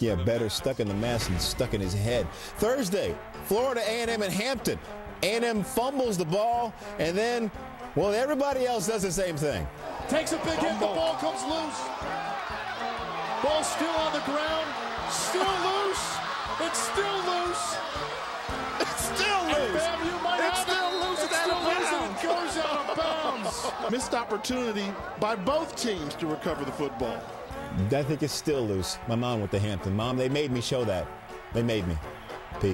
Yeah, better stuck in the mess and stuck in his head. Thursday, Florida A&M and Hampton. A&M fumbles the ball, and then, well, everybody else does the same thing. Takes a big hit, the ball comes loose. Ball still on the ground, still loose. It's still loose. It's still loose. FAMU might It's have still it. loose. It's It's still out loose, and it goes out of bounds. Missed opportunity by both teams to recover the football. I think it's still loose. My mom went to Hampton. Mom, they made me show that. They made me. Pete.